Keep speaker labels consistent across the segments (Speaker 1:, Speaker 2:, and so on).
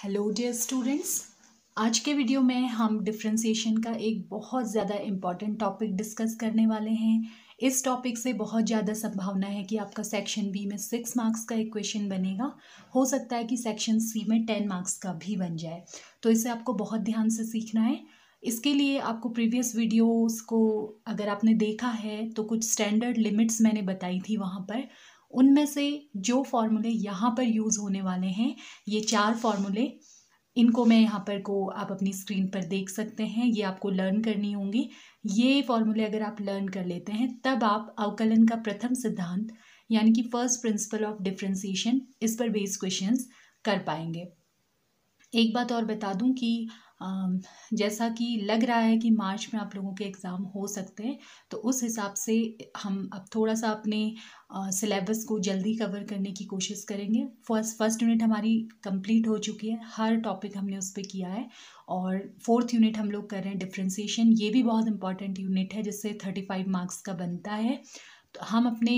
Speaker 1: Hello dear students आज के video में हम डिफ्रेंसिएशन का एक बहुत ज़्यादा इंपॉर्टेंट टॉपिक डिस्कस करने वाले हैं। इस टॉपिक से बहुत ज़्यादा संभावना है कि आपका सेक्शन बी में सिक्स मार्क्स का एक क्वेश्चन बनेगा। हो सकता है कि सेक्शन सी में टेन मार्क्स का भी बन जाए। तो इसे आपको बहुत ध्यान से सीखना है। इसके लिए आपको प्रीवियस वीडियोस को अगर आपने देखा है तो कुछ स्टैंडर्ड लिमिट्स मैंने बताई थी वहाँ पर। उनमें से जो फॉर्मूले यहाँ पर यूज़ होने वाले हैं, ये चार फॉर्मूले इनको मैं यहाँ पर को आप अपनी स्क्रीन पर देख सकते हैं, ये आपको लर्न करनी होंगी। ये फॉर्मूले अगर आप लर्न कर लेते हैं, तब आप अवकलन का प्रथम सिद्धांत, यानी कि फ़र्स्ट प्रिंसिपल ऑफ़ डिफ्रेंसिएशन इस पर बेस्ड क्वेश्चंस कर पाएँगे। एक बात और बता दूँ कि जैसा कि लग रहा है कि मार्च में आप लोगों के एग्ज़ाम हो सकते हैं तो उस हिसाब से हम अब थोड़ा सा अपने सिलेबस को जल्दी कवर करने की कोशिश करेंगे। फ़र्स्ट फ़र्स्ट यूनिट हमारी कंप्लीट हो चुकी है, हर टॉपिक हमने उस पर किया है, और फोर्थ यूनिट हम लोग कर रहे हैं डिफ्रेंसिएशन। ये भी बहुत इंपॉर्टेंट यूनिट है, जिससे थर्टी फाइव मार्क्स का बनता है। तो हम अपने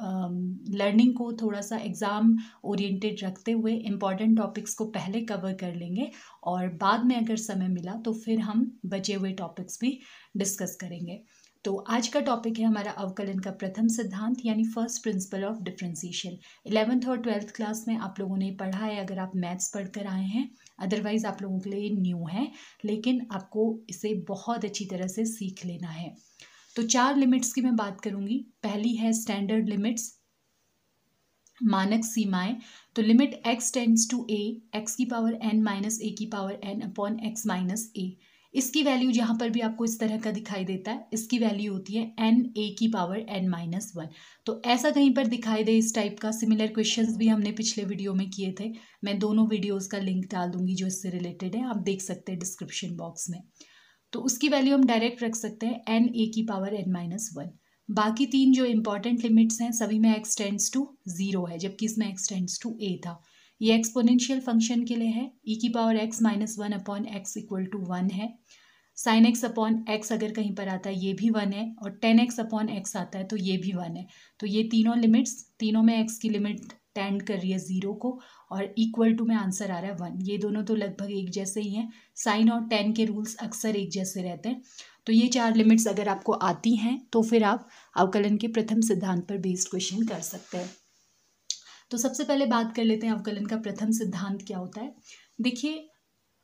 Speaker 1: लर्निंग को थोड़ा सा एग्ज़ाम ओरिएंटेड रखते हुए इंपॉर्टेंट टॉपिक्स को पहले कवर कर लेंगे और बाद में अगर समय मिला तो फिर हम बचे हुए टॉपिक्स भी डिस्कस करेंगे। तो आज का टॉपिक है हमारा अवकलन का प्रथम सिद्धांत, यानी first principle of differentiation eleventh और ट्वेल्थ क्लास में आप लोगों ने पढ़ा है, अगर आप मैथ्स पढ़ कर आए हैं अदरवाइज़ आप लोगों के लिए न्यू है, लेकिन आपको इसे बहुत अच्छी तरह से सीख लेना है। तो चार लिमिट्स की मैं बात करूँगी। पहली है स्टैंडर्ड लिमिट्स मानक सीमाएँ। तो limit x tends to a x की पावर एन माइनस ए की power n upon x minus a इसकी वैल्यू जहाँ पर भी आपको इस तरह का दिखाई देता है, इसकी वैल्यू होती है एन ए की पावर एन माइनस वन तो ऐसा कहीं पर दिखाई दे इस टाइप का सिमिलर क्वेश्चंस भी हमने पिछले वीडियो में किए थे। मैं दोनों वीडियोस का लिंक डाल दूँगी जो इससे रिलेटेड है, आप देख सकते हैं डिस्क्रिप्शन बॉक्स में। तो उसकी वैल्यू हम डायरेक्ट रख सकते हैं एन ए की पावर एन माइनस वन बाकी तीन जो इंपॉर्टेंट लिमिट्स हैं, सभी में एक्स टेंड्स टू ज़ीरो है, जबकि इसमें एक्स टेंड्स टू ए था। ये एक्सपोनेंशियल फ़ंक्शन के लिए है। ई e की power x minus one upon x equal to one है। साइन एक्स अपॉन एक्स अगर कहीं पर आता है, ये भी वन है, और टेन एक्स अपॉन एक्स आता है तो ये भी वन है। तो ये तीनों लिमिट्स तीनों में एक्स की लिमिट टेंड कर रही है ज़ीरो को और इक्वल टू में आंसर आ रहा है वन ये दोनों तो लगभग एक जैसे ही हैं. साइन और टेन के रूल्स अक्सर एक जैसे रहते हैं. तो ये चार लिमिट्स अगर आपको आती हैं तो फिर आप अवकलन के प्रथम सिद्धांत पर बेस्ड क्वेश्चन कर सकते हैं. तो सबसे पहले बात कर लेते हैं अवकलन का प्रथम सिद्धांत क्या होता है. देखिए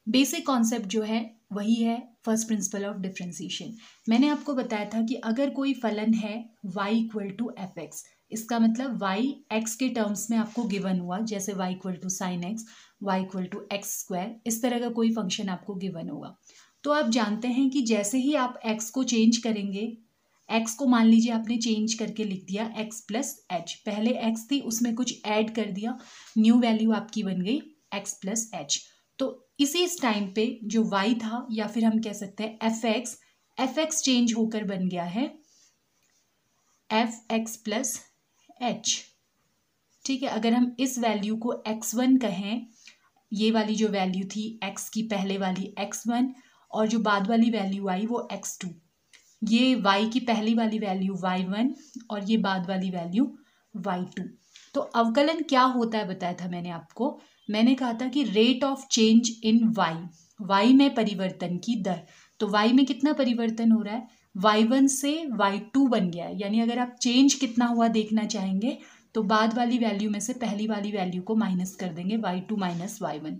Speaker 1: बेसिक कॉन्सेप्ट जो है, वही है फ़र्स्ट प्रिंसिपल ऑफ़ डिफ्रेंसिएशन मैंने आपको बताया था कि अगर कोई फलन है y equal to f x इसका मतलब वाई एक्स के टर्म्स में आपको गिवन हुआ, जैसे y equal to sine x y equal to x square इस तरह का कोई फ़ंक्शन आपको गिवन होगा। तो आप जानते हैं कि जैसे ही आप एक्स को चेंज करेंगे एक्स को मान लीजिए आपने चेंज करके लिख दिया एक्स प्लस एच पहले एक्स थी, उसमें कुछ ऐड कर दिया न्यू वैल्यू आपकी बन गई एक्स प्लस एच तो इसी इस टाइम पे जो वाई था, या फिर हम कह सकते हैं f x f x change होकर बन गया है एफ़ एक्स प्लस एच ठीक है, अगर हम इस वैल्यू को एक्स वन कहें, ये वाली जो वैल्यू थी एक्स की पहले वाली एक्स वन और जो बाद वाली वैल्यू आई वो एक्स टू ये वाई की पहली वाली वैल्यू वाई वन और ये बाद वाली वैल्यू वाई टू तो अवकलन क्या होता है बताया था मैंने आपको? मैंने कहा था कि rate of change in y y में परिवर्तन की दर। तो वाई में कितना परिवर्तन हो रहा है? वाई वन से वाई टू बन गया है। यानी अगर आप चेंज कितना हुआ देखना चाहेंगे तो बाद वाली वैल्यू में से पहली वाली वैल्यू को माइनस कर देंगे y two minus y one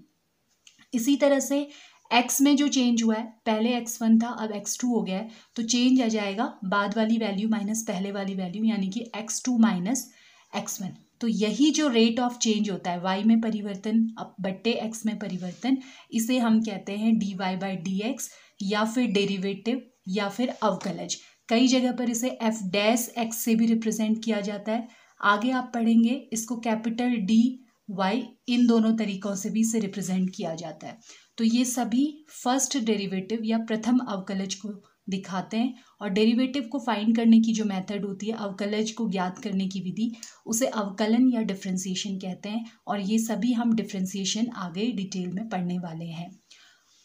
Speaker 1: इसी तरह से एक्स में जो चेंज हुआ है, पहले एक्स वन था, अब एक्स टू हो गया है तो चेंज आ जाएगा, बाद वाली वैल्यू माइनस पहले वाली वैल्यू यानी कि x two minus x one तो यही जो रेट ऑफ़ चेंज होता है वाई में परिवर्तन, अब बट्टे एक्स में परिवर्तन, इसे हम कहते हैं d y by d x या फिर डेरिवेटिव या फिर अवकलज। कई जगह पर इसे एफ़ डैश एक्स से भी रिप्रेजेंट किया जाता है। आगे आप पढ़ेंगे, इसको कैपिटल डी वाई इन दोनों तरीकों से भी इसे रिप्रेजेंट किया जाता है। तो ये सभी फ़र्स्ट डेरिवेटिव या प्रथम अवकलज को दिखाते हैं और डेरिवेटिव को फाइंड करने की जो मेथड होती है, अवकलज को ज्ञात करने की विधि, उसे अवकलन या डिफ्रेंसिएशन कहते हैं और ये सभी हम डिफ्रेंसिएशन आगे डिटेल में पढ़ने वाले हैं।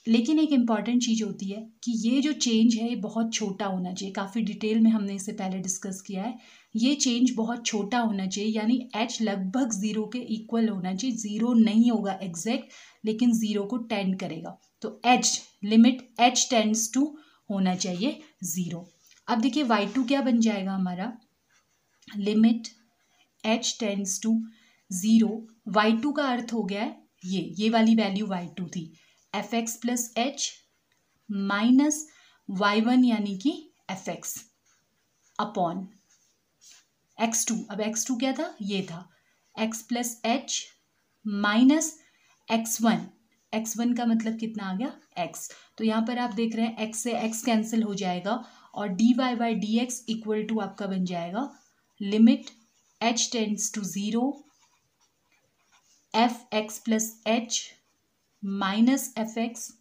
Speaker 1: लेकिन एक इंपॉर्टेंट चीज़ होती है कि ये जो चेंज है, ये बहुत छोटा होना चाहिए। काफ़ी डिटेल में हमने इसे पहले डिस्कस किया है। ये चेंज बहुत छोटा होना चाहिए, यानी एच लगभग ज़ीरो के इक्वल होना चाहिए। ज़ीरो नहीं होगा एग्जैक्ट लेकिन ज़ीरो को टेंड करेगा। तो h limit h tends to होना चाहिए ज़ीरो अब देखिए वाई टू क्या बन जाएगा हमारा? Limit h tends to zero y two का अर्थ हो गया है ये। ये वाली वैल्यू वाई टू थी। F x plus h minus y one यानी कि f x upon x two अब एक्स टू क्या था? ये था। X plus h minus x one x one का मतलब कितना आ गया? एक्स तो यहाँ पर आप देख रहे हैं एक्स से एक्स कैंसिल हो जाएगा और d y by d x equal to आपका बन जाएगा। Limit h tends to zero f x plus h minus f x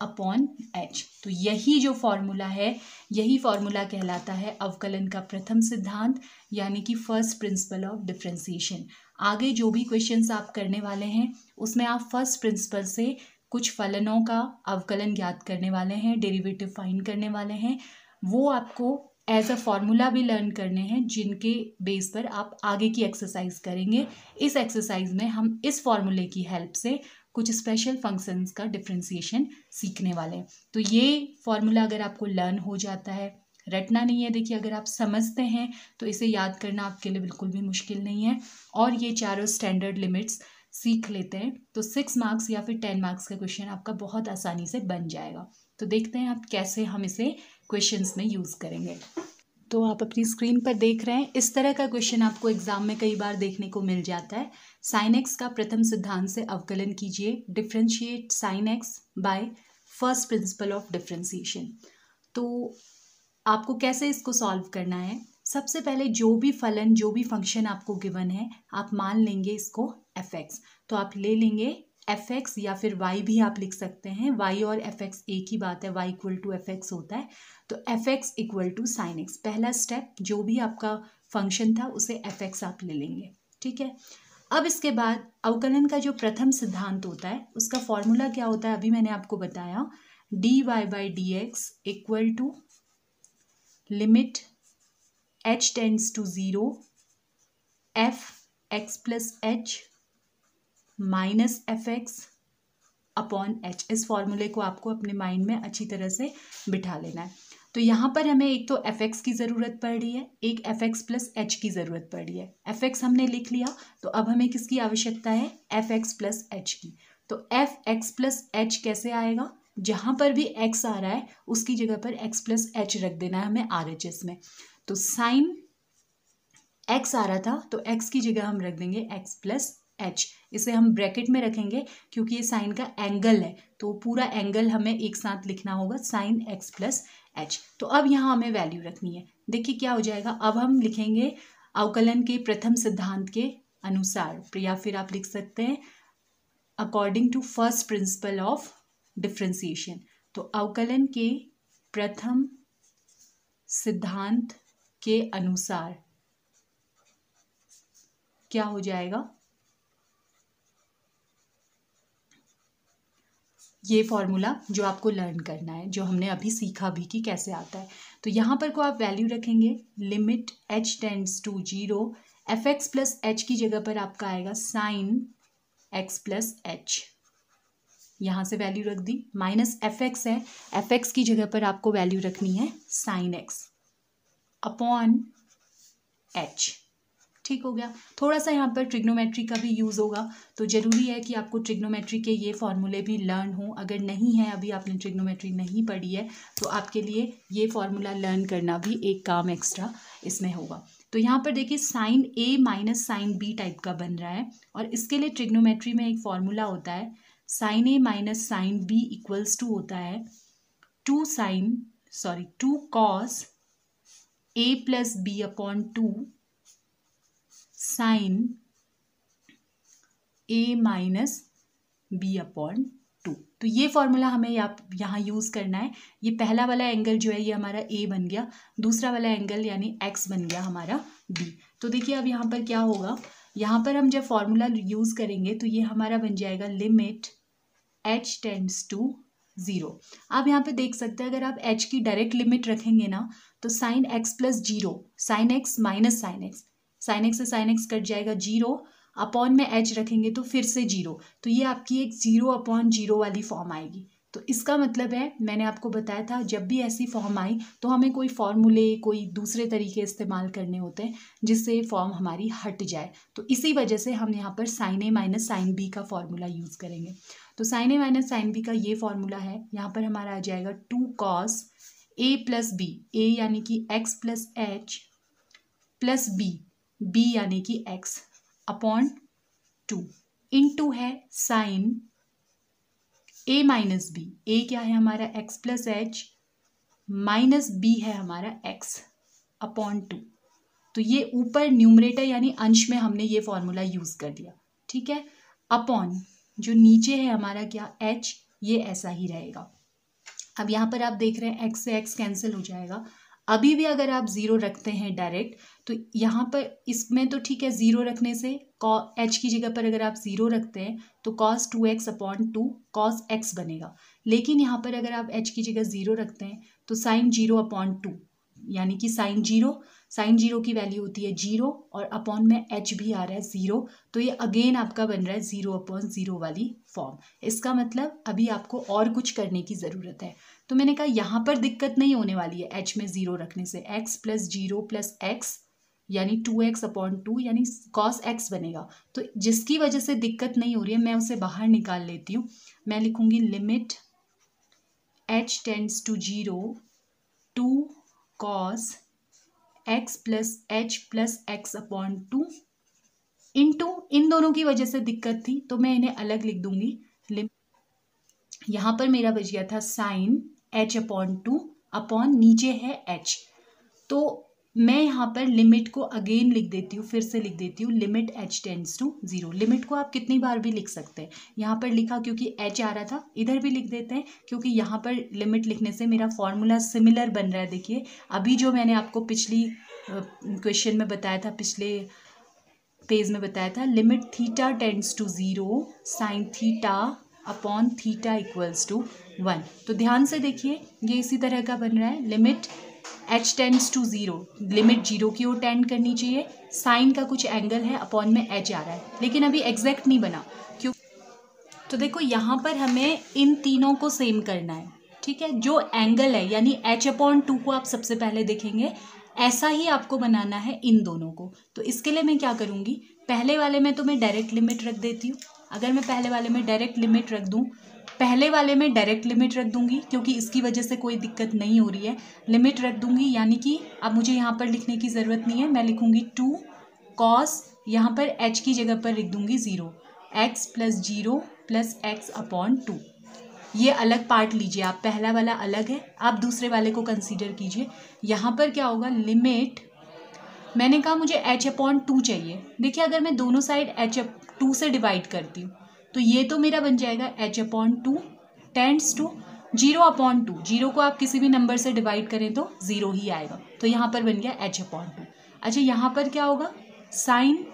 Speaker 1: upon h तो यही जो फॉर्मूला है, यही फॉर्मूला कहलाता है अवकलन का प्रथम सिद्धांत, यानी कि फ़र्स्ट प्रिंसिपल ऑफ़ डिफ्रेंसिएशन आगे जो भी क्वेश्चंस आप करने वाले हैं, उसमें आप फ़र्स्ट प्रिंसिपल से कुछ फलनों का अवकलन ज्ञात करने वाले हैं डेरिवेटिव फाइंड करने वाले हैं। वो आपको एज अ फॉर्मूला भी लर्न करने हैं, जिनके बेस पर आप आगे की एक्सरसाइज करेंगे। इस एक्सरसाइज में हम इस फॉर्मूले की हेल्प से कुछ स्पेशल फ़ंक्शंस का डिफ्रेंसिएशन सीखने वाले हैं। तो ये फॉर्मूला अगर आपको लर्न हो जाता है, रटना नहीं है, देखिए अगर आप समझते हैं तो इसे याद करना आपके लिए बिल्कुल भी मुश्किल नहीं है। और ये चारों स्टैंडर्ड लिमिट्स सीख लेते हैं तो सिक्स मार्क्स या फिर टेन मार्क्स का क्वेश्चन आपका बहुत आसानी से बन जाएगा। तो देखते हैं आप कैसे हम इसे क्वेश्चंस में यूज़ करेंगे। तो आप अपनी स्क्रीन पर देख रहे हैं। इस तरह का क्वेश्चन आपको एग्ज़ाम में कई बार देखने को मिल जाता है। साइन एक्स का प्रथम सिद्धांत से अवकलन कीजिए। Differentiate sine x by first principle of differentiation तो आपको कैसे इसको सॉल्व करना है? सबसे पहले जो भी फलन, जो भी फ़ंक्शन आपको गिवन है, आप मान लेंगे इसको एफ़ तो आप ले लेंगे एफ़ एक्स या फिर वाई भी आप लिख सकते हैं। वाई और एफ़ एक्स एक ही बात है y equal to f x होता है। तो f x equal to sine x पहला स्टेप जो भी आपका फ़ंक्शन था, उसे एफ़ एक्स आप ले लेंगे, ठीक है? अब इसके बाद अवकलन का जो प्रथम सिद्धांत होता है, उसका फॉर्मूला क्या होता है, अभी मैंने आपको बताया। D y by d x equal to limit h tends to zero f x plus h minus f x upon h इस फॉर्मूले को आपको अपने माइंड में अच्छी तरह से बिठा लेना है। तो यहाँ पर हमें एक तो एफ़ एक्स की ज़रूरत पड़ रही है, एक एफ़ एक्स प्लस एच की ज़रूरत पड़ रही है। एफ़ एक्स हमने लिख लिया तो अब हमें किसकी आवश्यकता है? एफ़ एक्स प्लस एच की। तो एफ़ एक्स प्लस एच कैसे आएगा? जहाँ पर भी एक्स आ रहा है, उसकी जगह पर एक्स प्लस एच रख देना है हमें आर एच एस में। तो साइन एक्स आ रहा था तो एक्स की जगह हम रख देंगे एक्स प्लस एच इसे हम ब्रैकेट में रखेंगे क्योंकि ये साइन का एंगल है। तो पूरा एंगल हमें एक साथ लिखना होगा, साइन एक्स प्लस एच तो अब यहाँ हमें वैल्यू रखनी है। देखिए क्या हो जाएगा। अब हम लिखेंगे अवकलन के प्रथम सिद्धांत के अनुसार। या फिर आप लिख सकते हैं according to first principle of differentiation तो अवकलन के प्रथम सिद्धांत के अनुसार क्या हो जाएगा? ये फॉर्मूला जो आपको लर्न करना है, जो हमने अभी सीखा भी कि कैसे आता है। तो यहाँ पर को आप वैल्यू रखेंगे limit h tends to zero f x plus h की जगह पर आपका आएगा साइन एक्स प्लस एच यहाँ से वैल्यू रख दी माइनस एफ़ एक्स है एफ़ एक्स की जगह पर आपको वैल्यू रखनी है साइन एक्स अपॉन एच ठीक हो गया। थोड़ा सा यहाँ पर ट्रिग्नोमेट्री का भी यूज़ होगा। तो ज़रूरी है कि आपको ट्रिग्नोमेट्री के ये फॉर्मूले भी लर्न हो। अगर नहीं है, अभी आपने ट्रिग्नोमेट्री नहीं पढ़ी है तो आपके लिए ये फार्मूला लर्न करना भी एक काम एक्स्ट्रा इसमें होगा। तो यहाँ पर देखिए sine a minus sine b type का बन रहा है और इसके लिए ट्रिग्नोमेट्री में एक फॉर्मूला होता है। Sine a minus sine b equals to होता है two sine sorry two cos a plus b upon two sine a minus b upon two तो ये फॉर्मूला हमें यहाँ यूज़ करना है। ये पहला वाला एंगल जो है, ये हमारा ए बन गया। दूसरा वाला एंगल यानी एक्स बन गया हमारा बी तो देखिए अब यहाँ पर क्या होगा? यहाँ पर हम जब फॉर्मूला यूज़ करेंगे तो ये हमारा बन जाएगा limit h tends to zero आप यहाँ पे देख सकते हैं, अगर आप एच की डायरेक्ट लिमिट रखेंगे ना तो sine x plus zero sine x minus sine x sine x से साइन एक्स कट जाएगा ज़ीरो, अपॉन में एच रखेंगे तो फिर से ज़ीरो। तो ये आपकी एक ज़ीरो अपॉन ज़ीरो वाली फॉर्म आएगी। तो इसका मतलब है, मैंने आपको बताया था, जब भी ऐसी फॉर्म आई तो हमें कोई फॉर्मूले कोई दूसरे तरीके इस्तेमाल करने होते हैं, जिससे फॉर्म हमारी हट जाए। तो इसी वजह से हम यहाँ पर sine a minus sine b का फॉर्मूला यूज़ करेंगे। तो sine a minus sine b का ये फॉर्मूला है, यहाँ पर हमारा आ जाएगा two cos a plus b a यानी कि x plus h plus b b यानी कि x upon two into है sine a minus b. A क्या है हमारा x plus h minus b है हमारा एक्स अपॉन टू। तो ये ऊपर न्यूमरेटर यानी अंश में हमने ये फॉर्मूला यूज़ कर दिया, ठीक है? अपॉन जो नीचे है हमारा क्या? एच, ये ऐसा ही रहेगा। अब यहाँ पर आप देख रहे हैं एक्स से एक्स कैंसिल हो जाएगा। अभी भी अगर आप ज़ीरो रखते हैं डायरेक्ट तो यहाँ पर इसमें तो ठीक है ज़ीरो रखने से कॉ एच की जगह पर अगर आप ज़ीरो रखते हैं तो cos two x upon two cos x बनेगा। लेकिन यहाँ पर अगर आप एच की जगह ज़ीरो रखते हैं तो साइन ज़ीरो अपॉन टू यानी कि साइन ज़ीरो साइन ज़ीरो की वैल्यू होती है ज़ीरो और अपॉन में एच भी आ रहा है ज़ीरो तो ये अगेन आपका बन रहा है ज़ीरो अपॉन ज़ीरो वाली फॉर्म इसका मतलब अभी आपको और कुछ करने की ज़रूरत है। तो मैंने कहा, यहाँ पर दिक्कत नहीं होने वाली है एच में ज़ीरो रखने से। X plus zero plus x यानी टू एक्स अपॉन टू यानी कॉस एक्स बनेगा। तो जिसकी वजह से दिक्कत नहीं हो रही है, मैं उसे बाहर निकाल लेती हूँ। मैं लिखूँगी limit h tends to zero two cos x plus h plus x upon two into इन दोनों की वजह से दिक्कत थी तो मैं इन्हें अलग लिख दूँगी। यहाँ पर मेरा बच गया था sine. H upon two upon नीचे है एच तो मैं यहाँ पर लिमिट को अगेन लिख देती हूँ, फिर से लिख देती हूँ limit h tends to zero limit को आप कितनी बार भी लिख सकते हैं। यहाँ पर लिखा क्योंकि एच आ रहा था, इधर भी लिख देते हैं, क्योंकि यहाँ पर लिमिट लिखने से मेरा फॉर्मूला सिमिलर बन रहा है। देखिए, अभी जो मैंने आपको पिछली क्वेश्चन में बताया था, पिछले पेज में बताया था limit theta tends to zero sine theta upon theta equals to one. तो ध्यान से देखिए, ये इसी तरह का बन रहा है। Limit h tends to zero limit zero की ओर टेंड करनी चाहिए। साइन का कुछ एंगल है, अपॉन में एच आ रहा है। लेकिन अभी एग्जैक्ट नहीं बना। क्यों? तो देखो, यहाँ पर हमें इन तीनों को सेम करना है। ठीक है? जो एंगल है, यानी एच अपॉन टू को आप सबसे पहले देखेंगे, ऐसा ही आपको बनाना है इन दोनों को। तो इसके लिए मैं क्या करूँगी? पहले वाले में तो मैं डायरेक्ट लिमिट रख देती हूँ। अगर मैं पहले वाले में डायरेक्ट लिमिट रख दूँ, पहले वाले में डायरेक्ट लिमिट रख दूँगी, क्योंकि इसकी वजह से कोई दिक्कत नहीं हो रही है। लिमिट रख दूँगी, यानी कि अब मुझे यहाँ पर लिखने की ज़रूरत नहीं है। मैं लिखूँगी टू कॉस यहाँ पर एच की जगह पर लिख दूँगी zero x plus zero plus x upon two ये अलग पार्ट लीजिए, आप पहला वाला अलग है। आप दूसरे वाले को कंसीडर कीजिए। यहाँ पर क्या होगा? लिमिट मैंने कहा मुझे एच अपॉन टू चाहिए। देखिए, अगर मैं दोनों साइड एच टू से डिवाइड करती हूँ तो ये तो मेरा बन जाएगा h upon two tends to zero upon two zero को आप किसी भी नंबर से डिवाइड करें तो ज़ीरो ही आएगा। तो यहाँ पर बन गया एच अपॉन टू अच्छा यहाँ पर क्या होगा? साइन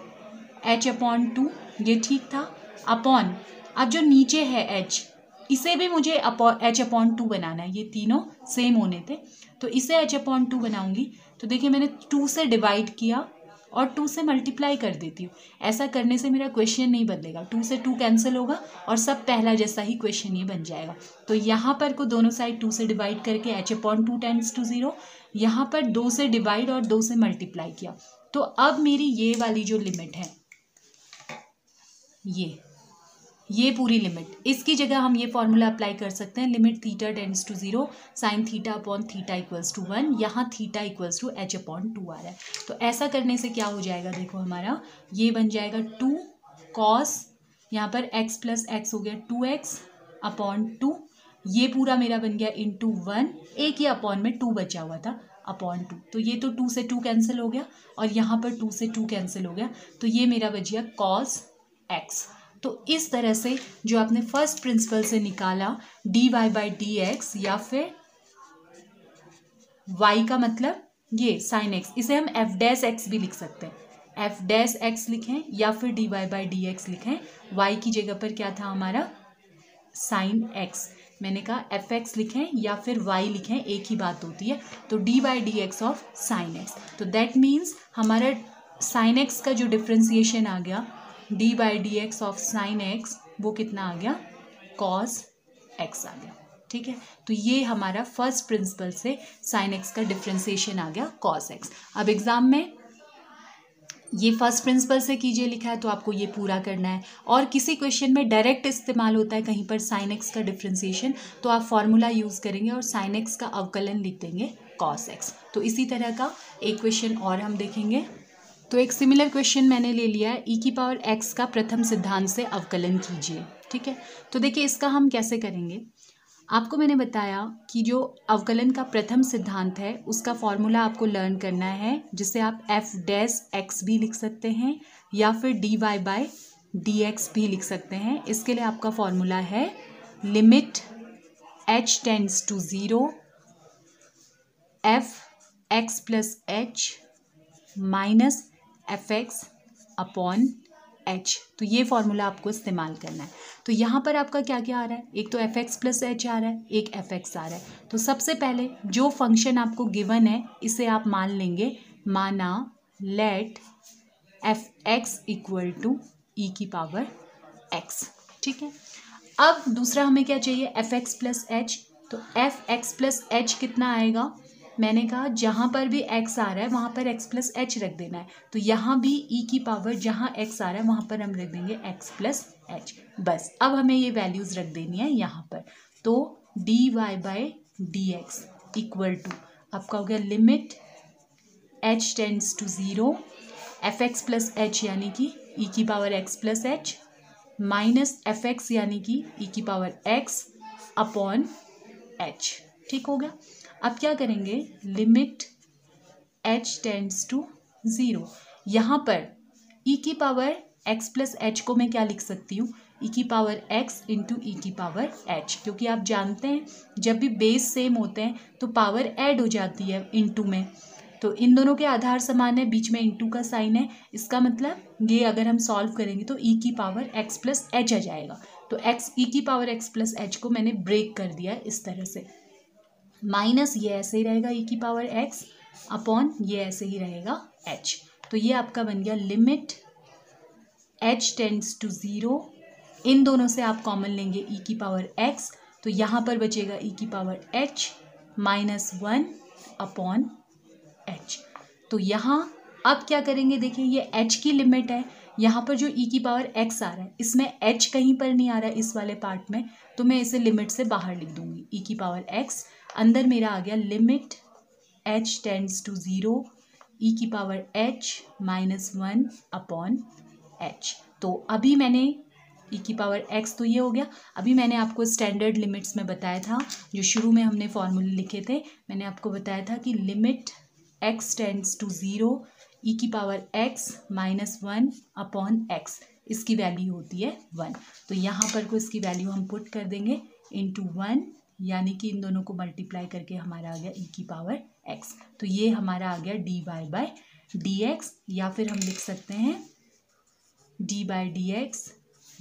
Speaker 1: एच अपॉन टू ये ठीक था। अपॉन अब जो नीचे है एच इसे भी मुझे एच अपॉन टू बनाना है। ये तीनों सेम होने थे। तो इसे एच अपॉन टू बनाऊँगी। तो देखिए मैंने टू से डिवाइड किया और टू से मल्टीप्लाई कर देती हूँ। ऐसा करने से मेरा क्वेश्चन नहीं बदलेगा। टू से टू कैंसिल होगा और सब पहला जैसा ही क्वेश्चन ये बन जाएगा। तो यहाँ पर को दोनों साइड टू से डिवाइड करके h upon two tends to zero यहाँ पर दो से डिवाइड और दो से मल्टीप्लाई किया। तो अब मेरी ये वाली जो लिमिट है, ये। ये पूरी लिमिट इसकी जगह हम ये फॉर्मूला अप्लाई कर सकते हैं. Limit theta tends to zero sine theta upon theta equals to one यहाँ theta equals to h upon two आ रहा है. तो ऐसा करने से क्या हो जाएगा? देखो हमारा. ये बन जाएगा टू कॉस यहाँ पर एक्स प्लस एक्स हो गया टू एक्स अपॉन टू ये पूरा मेरा बन गया इन टू वन एक ही अपॉन में टू बचा हुआ था अपॉन टू तो ये तो टू से टू कैंसिल हो गया और यहाँ पर टू से टू कैंसिल हो गया. तो ये मेरा बच गया कॉस एक्स तो इस तरह से जो आपने फ़र्स्ट प्रिंसिपल से निकाला d y by d x या फिर वाई का मतलब ये साइन एक्स इसे हम एफ़ डैस एक्स भी लिख सकते हैं। एफ़ डैस एक्स लिखें या फिर d y by d x लिखें वाई की जगह पर क्या था हमारा? साइन एक्स मैंने कहा एफ़ एक्स लिखें या फिर वाई लिखें, एक ही बात होती है। तो d by d x of sine x तो दैट मीन्स हमारा साइन एक्स का जो डिफ्रेंसिएशन आ गया d by d x of sine x वो कितना आ गया? कॉस एक्स आ गया। ठीक है? तो ये हमारा फ़र्स्ट प्रिंसिपल से साइन एक्स का डिफ्रेंसिएशन आ गया कॉस एक्स अब एग्ज़ाम में ये फ़र्स्ट प्रिंसिपल से कीजिए लिखा है तो आपको ये पूरा करना है। और किसी क्वेश्चन में डायरेक्ट इस्तेमाल होता है कहीं पर साइन एक्स का डिफ्रेंसिएशन तो आप फॉर्मूला यूज़ करेंगे और साइन एक्स का अवकलन लिख देंगे कॉस एक्स तो इसी तरह का एक क्वेश्चन और हम देखेंगे। तो एक सिमिलर क्वेश्चन मैंने ले लिया है ई की पावर एक्स का प्रथम सिद्धांत से अवकलन कीजिए, ठीक है? तो देखिए इसका हम कैसे करेंगे? आपको मैंने बताया कि जो अवकलन का प्रथम सिद्धांत है, उसका फॉर्मूला आपको लर्न करना है, जिसे आप एफ़ डैश एक्स भी लिख सकते हैं, या फिर d y by d x भी लिख सकते हैं। इसके लिए आपका फॉर्मूला है limit h tends to zero f x plus h minus f x upon h तो ये फॉर्मूला आपको इस्तेमाल करना है। तो यहाँ पर आपका क्या क्या आ रहा है? एक तो एफ़ एक्स प्लस एच आ रहा है, एक एफ़ एक्स आ रहा है। तो सबसे पहले जो फ़ंक्शन आपको गिवन है, इसे आप मान लेंगे। माना let f x equal to e की पावर एक्स ठीक है? अब दूसरा हमें क्या चाहिए? एफ़ एक्स प्लस एच तो एफ़ एक्स प्लस एच कितना आएगा? मैंने कहा, जहाँ पर भी एक्स आ रहा है, वहाँ पर एक्स प्लस एच रख देना है। तो यहाँ भी ई e की पावर जहाँ एक्स आ रहा है, वहाँ पर हम रख देंगे एक्स प्लस एच बस, अब हमें ये वैल्यूज़ रख देनी है यहाँ पर। तो d y by d x equal to आपका हो गया limit h tends to zero f x plus h यानी कि ई की power x plus h minus f x यानी कि ई की पावर एक्स अपॉन एच ठीक हो गया? अब क्या करेंगे? Limit h tends to zero यहाँ पर ई e की पावर एक्स प्लस एच को मैं क्या लिख सकती हूँ? ई e की पावर एक्स इंटू ई की पावर एच क्योंकि आप जानते हैं, जब भी बेस सेम होते हैं तो पावर ऐड हो जाती है इंटू में. तो इन दोनों के आधार समान है, बीच में इंटू का साइन है. इसका मतलब ये अगर हम सॉल्व करेंगे तो ई e की पावर एक्स प्लस एच आ जाएगा. तो एक्स ई की पावर एक्स प्लस एच को मैंने ब्रेक कर दिया इस तरह से. माइनस ये ऐसे ही रहेगा ई की पावर एक्स अपॉन ये ऐसे ही रहेगा एच। तो ये आपका बन गया limit h tends to zero. इन दोनों से आप कॉमन लेंगे ई की पावर एक्स तो यहाँ पर बचेगा ई की power h minus one upon h. तो यहाँ अब क्या करेंगे, देखिए ये एच की लिमिट है, यहाँ पर जो ई की पावर एक्स आ रहा है, इसमें एच कहीं पर नहीं आ रहा है इस वाले पार्ट में तो मैं इसे लिमिट से बाहर लिख दूँगी ई की पावर एक्स अंदर मेरा आ गया limit h tends to zero e की power h minus one upon h तो अभी मैंने ई की पावर एक्स तो ये हो गया। अभी मैंने आपको स्टैंडर्ड लिमिट्स में बताया था, जो शुरू में हमने फॉर्मूले लिखे थे। मैंने आपको बताया था कि limit x tends to zero e की power x minus one upon x इसकी वैल्यू होती है वन तो यहाँ पर को इसकी वैल्यू हम पुट कर देंगे इंटू वन यानी कि इन दोनों को मल्टीप्लाई करके हमारा आ गया ई e की पावर एक्स तो ये हमारा आ गया d y by d x या फिर हम लिख सकते हैं d by d x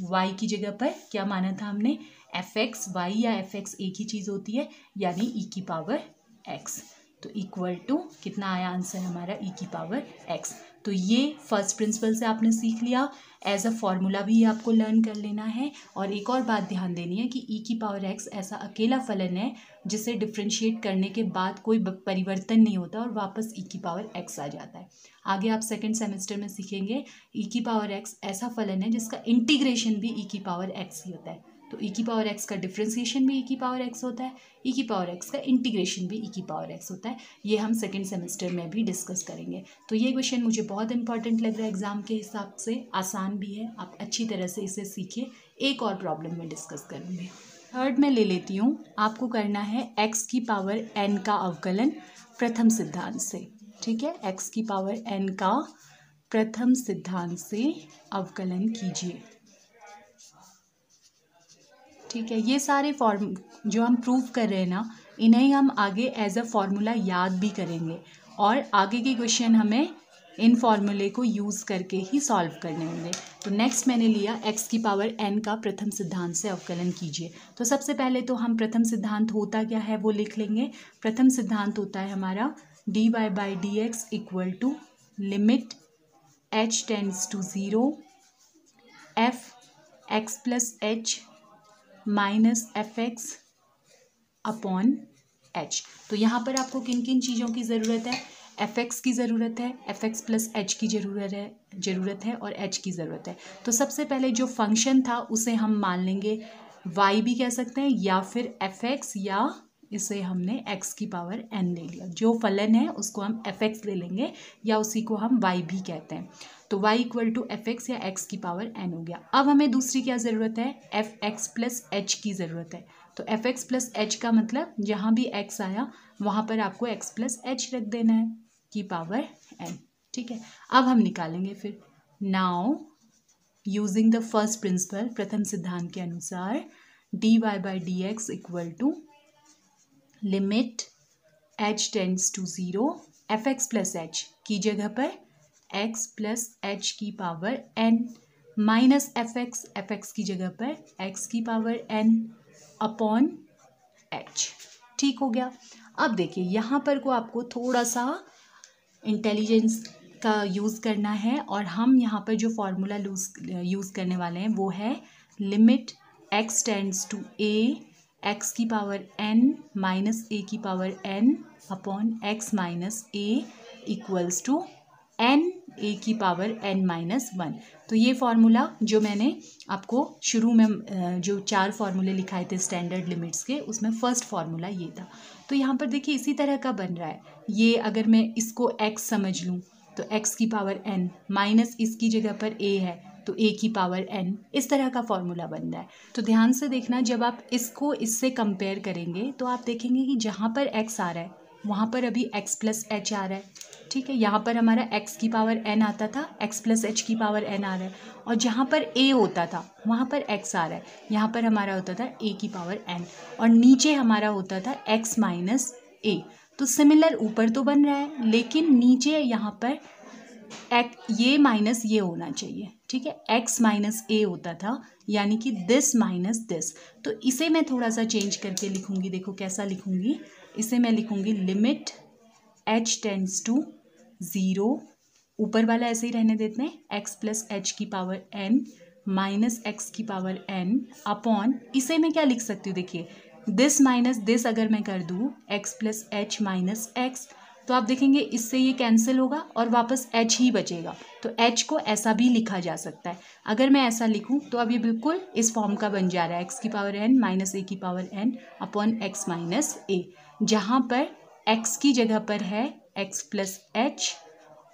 Speaker 1: y की जगह पर। क्या माना था हमने? एफ़ एक्स वाई या एफ़ एक्स एक ही चीज़ होती है, यानी ई e की पावर एक्स तो इक्वल टू कितना आया आंसर हमारा? ई e की पावर एक्स तो ये फ़र्स्ट प्रिंसिपल से आपने सीख लिया। एज अ फॉर्मूला भी ये आपको लर्न कर लेना है। और एक और बात ध्यान देनी है कि ई e की पावर एक्स ऐसा अकेला फलन है, जिसे डिफ्रेंशिएट करने के बाद कोई परिवर्तन नहीं होता और वापस ई e की पावर एक्स आ जाता है। आगे आप सेकेंड सेमेस्टर में सीखेंगे। ई की पावर एक्स ऐसा फलन है जिसका इंटीग्रेशन भी ई की पावर एक्स ही होता है। तो ई की पावर एक्स का डिफ्रेंसिएशन भी ई की पावर एक्स होता है ई की पावर एक्स का इंटीग्रेशन भी ई की पावर एक्स होता है। ये हम सेकेंड सेमेस्टर में भी डिस्कस करेंगे। तो ये क्वेश्चन मुझे बहुत इंपॉर्टेंट लग रहा है एग्ज़ाम के हिसाब से। आसान भी है। आप अच्छी तरह से इसे सीखिए। एक और प्रॉब्लम में डिस्कस करूँगी। थर्ड में ले लेती हूँ। आपको करना है एक्स की पावर एन का अवकलन प्रथम सिद्धांत से। ठीक है? एक्स की पावर एन का प्रथम सिद्धांत से अवकलन कीजिए। ठीक है, ये सारे फॉर्म जो हम प्रूव कर रहे हैं ना, इन्हें हम आगे एज अ फार्मूला याद भी करेंगे और आगे के क्वेश्चन हमें इन फार्मूले को यूज़ करके ही सॉल्व करने होंगे। तो नेक्स्ट मैंने लिया एक्स की पावर एन का प्रथम सिद्धांत से अवकलन कीजिए। तो सबसे पहले तो हम प्रथम सिद्धांत होता क्या है वो लिख लेंगे। प्रथम सिद्धांत होता है हमारा d y by d x equal to limit h tends to zero f x plus h minus f x upon h तो यहाँ पर आपको किन किन चीज़ों की ज़रूरत है? एफ़ एक्स की ज़रूरत है एफ़ एक्स प्लस एच की ज़रूरत है ज़रूरत है और एच की ज़रूरत है। तो सबसे पहले जो फ़ंक्शन था, उसे हम मान लेंगे वाई भी कह सकते हैं या फिर एफ़ एक्स या इसे हमने एक्स की पावर एन ले लिया। जो फलन है, उसको हम एफ़ एक्स ले लेंगे, या उसी को हम वाई भी कहते हैं। तो y equal to f x या एक्स की पावर एन हो गया। अब हमें दूसरी क्या ज़रूरत है? एफ़ एक्स प्लस एच की ज़रूरत है। तो एफ़ एक्स प्लस एच का मतलब जहाँ भी एक्स आया, वहाँ पर आपको एक्स प्लस एच रख देना है, की पावर एन ठीक है? अब हम निकालेंगे फिर। Now using the first principle प्रथम सिद्धांत के अनुसार d y by d x equal to limit h tends to zero f x plus h की जगह पर एक्स प्लस एच की power n minus f x f x की जगह पर एक्स की पावर एन अपॉन एच ठीक हो गया? अब देखिए, यहाँ पर को आपको थोड़ा सा इंटेलिजेंस का यूज़ करना है और हम यहाँ पर जो फॉर्मूला यूज़ करने वाले हैं, वो है limit x tends to a x की पावर एन माइनस ए की power n upon x minus a equals to n a की पावर एन माइनस वन तो ये फार्मूला जो मैंने आपको शुरू में जो चार फार्मूले लिखाए थे स्टैंडर्ड लिमिट्स के, उसमें फ़र्स्ट फार्मूला ये था। तो यहाँ पर देखिए इसी तरह का बन रहा है। ये अगर मैं इसको एक्स समझ लूँ तो एक्स की पावर एन माइनस इसकी जगह पर ए है। तो ए की पावर एन इस तरह का फॉर्मूला बन रहा है। तो ध्यान से देखना, जब आप इसको इससे कंपेयर करेंगे तो आप देखेंगे कि जहाँ पर एक्स आ रहा है, वहाँ पर अभी एक्स प्लस एच आ रहा है। ठीक है, यहाँ पर हमारा x की पावर n आता था, x प्लस एच की पावर n आ रहा है। और जहाँ पर a होता था, वहाँ पर x आ रहा है। यहाँ पर हमारा होता था a की पावर n और नीचे हमारा होता था x माइनस ए तो सिमिलर ऊपर तो बन रहा है, लेकिन नीचे यहाँ पर एक ये माइनस ये होना चाहिए, ठीक है? X माइनस ए होता था, यानी कि दिस माइनस दिस तो इसे मैं थोड़ा सा चेंज करके लिखूँगी, देखो कैसा लिखूँगी। इसे मैं लिखूँगी limit h tends to zero ऊपर वाला ऐसे ही रहने देते हैं एक्स प्लस एच की पावर एन माइनस एक्स की पावर एन अपॉन इसे मैं क्या लिख सकती हूँ, देखिए दिस माइनस दिस अगर मैं कर दूँ x plus h minus x तो आप देखेंगे इससे ये कैंसिल होगा और वापस एच ही बचेगा। तो एच को ऐसा भी लिखा जा सकता है। अगर मैं ऐसा लिखूं तो अब ये बिल्कुल इस फॉर्म का बन जा रहा है। एक्स की पावर एन माइनस ए की power n upon x minus a जहाँ पर एक्स की जगह पर है एक्स प्लस एच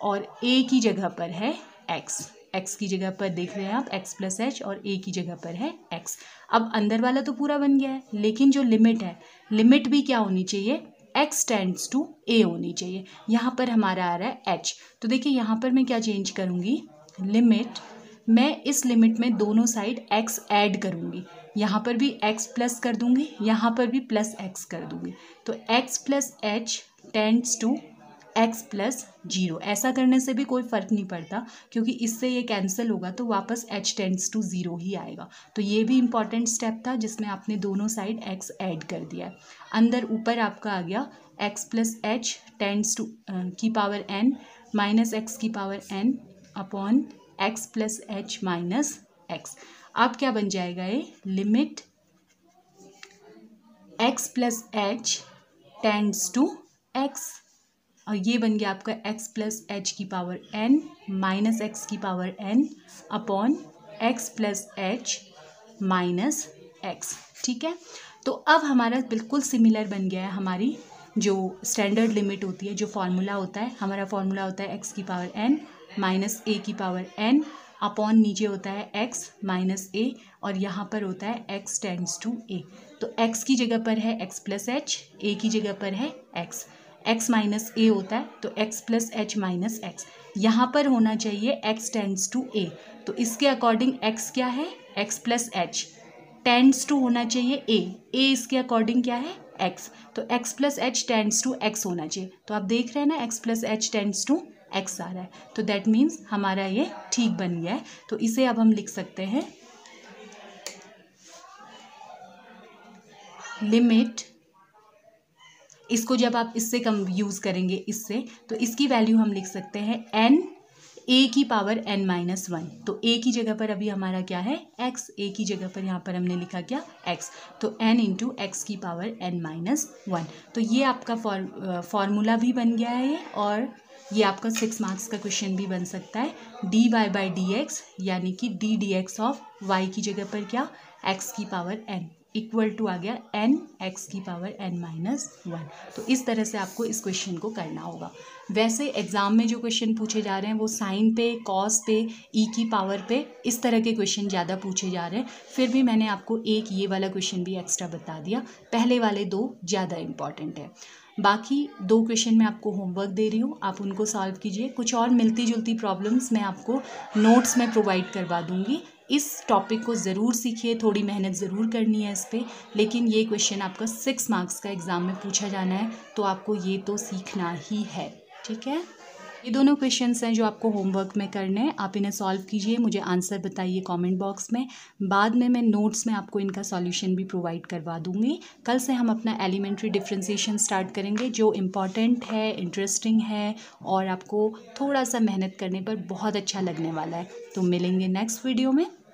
Speaker 1: और ए की जगह पर है एक्स एक्स की जगह पर देख रहे हैं आप एक्स प्लस एच और ए की जगह पर है एक्स अब अंदर वाला तो पूरा बन गया है, लेकिन जो लिमिट है लिमिट भी क्या होनी चाहिए? एक्स टेंड्स टू ए होनी चाहिए। यहाँ पर हमारा आ रहा है एच तो देखिए, यहाँ पर मैं क्या चेंज करूँगी? लिमिट मैं इस लिमिट में दोनों साइड एक्स ऐड करूँगी। यहाँ पर भी एक्स प्लस कर दूँगी, यहाँ पर भी प्लस एक्स कर दूँगी। तो x plus h tends to x plus zero ऐसा करने से भी कोई फ़र्क नहीं पड़ता, क्योंकि इससे ये कैंसिल होगा तो वापस एच टेंड्स टू ज़ीरो ही आएगा। तो ये भी इंपॉर्टेंट स्टेप था, जिसमें आपने दोनों साइड एक्स ऐड कर दिया अंदर ऊपर आपका आ गया x plus h tends to की पावर एन माइनस एक्स की power n upon x plus h minus x अब क्या बन जाएगा ये? Limit x plus h tends to x और ये बन गया आपका x प्लस एच की पावर n माइनस एक्स की power n upon x plus h minus x ठीक है? तो अब हमारा बिल्कुल सिमिलर बन गया है हमारी जो स्टैंडर्ड लिमिट होती है, जो फार्मूला होता है, हमारा फार्मूला होता है एक्स की पावर एन माइनस ए की पावर एन अपॉन नीचे होता है एक्स माइनस ए और यहाँ पर होता है एक्स टेंड्स टू ए तो एक्स की जगह पर है एक्स प्लस एच ए की जगह पर है एक्स एक्स माइनस ए होता है तो x plus h minus x यहाँ पर होना चाहिए एक्स टेंस टू ए तो इसके अकॉर्डिंग एक्स क्या है? X plus h tends to होना चाहिए ए ए इसके अकॉर्डिंग क्या है? एक्स तो x plus h tends to x होना चाहिए। तो आप देख रहे हैं ना x plus h tends to x आ रहा है। तो दैट मीन्स हमारा ये ठीक बन गया है। तो इसे अब हम लिख सकते हैं। लिमिट इसको जब आप इससे कम यूज़ करेंगे इससे तो इसकी वैल्यू हम लिख सकते हैं एन ए की पावर एन माइनस वन तो ए की जगह पर अभी हमारा क्या है? एक्स ए की जगह पर यहाँ पर हमने लिखा क्या? एक्स तो एन इंटू एक्स की पावर एन माइनस वन तो ये आपका फॉर फॉर्मूला भी बन गया है और ये आपका सिक्स मार्क्स का क्वेश्चन भी बन सकता है. D y by d x यानी कि d d x of y की जगह पर क्या? एक्स की पावर एन इक्वल टू आ गया एन एक्स की पावर एन माइनस वन तो इस तरह से आपको इस क्वेश्चन को करना होगा। वैसे एग्ज़ाम में जो क्वेश्चन पूछे जा रहे हैं, वो साइन पे कॉस पे ई e की पावर पे, इस तरह के क्वेश्चन ज़्यादा पूछे जा रहे हैं। फिर भी मैंने आपको एक ये वाला क्वेश्चन भी एक्स्ट्रा बता दिया। पहले वाले दो ज़्यादा इंपॉर्टेंट है। बाकी दो क्वेश्चन मैं आपको होमवर्क दे रही हूँ। आप उनको सॉल्व कीजिए। कुछ और मिलती जुलती प्रॉब्लम्स मैं आपको नोट्स में प्रोवाइड करवा दूँगी। इस टॉपिक को ज़रूर सीखिए, थोड़ी मेहनत ज़रूर करनी है इस पर लेकिन ये क्वेश्चन आपका सिक्स मार्क्स का एग्ज़ाम में पूछा जाना है तो आपको ये तो सीखना ही है, ठीक है? ये दोनों क्वेश्चंस हैं जो आपको होमवर्क में करने हैं, आप इन्हें सॉल्व कीजिए, मुझे आंसर बताइए कमेंट बॉक्स में। बाद में मैं नोट्स में आपको इनका सॉल्यूशन भी प्रोवाइड करवा दूँगी। कल से हम अपना एलिमेंट्री डिफ्रेंसीशन स्टार्ट करेंगे, जो इंपॉर्टेंट है इंटरेस्टिंग है, और आपको थोड़ा सा मेहनत करने पर बहुत अच्छा लगने वाला है। तो मिलेंगे नेक्स्ट वीडियो में।